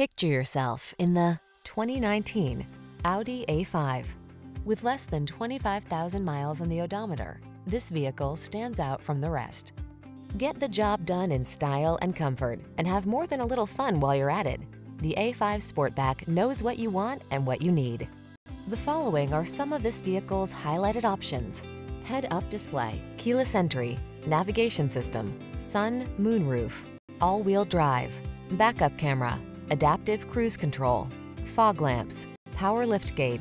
Picture yourself in the 2019 Audi A5. With less than 25,000 miles on the odometer, this vehicle stands out from the rest. Get the job done in style and comfort and have more than a little fun while you're at it. The A5 Sportback knows what you want and what you need. The following are some of this vehicle's highlighted options. Head-up display, keyless entry, navigation system, sun, moonroof, all-wheel drive, backup camera, adaptive cruise control, fog lamps, power liftgate,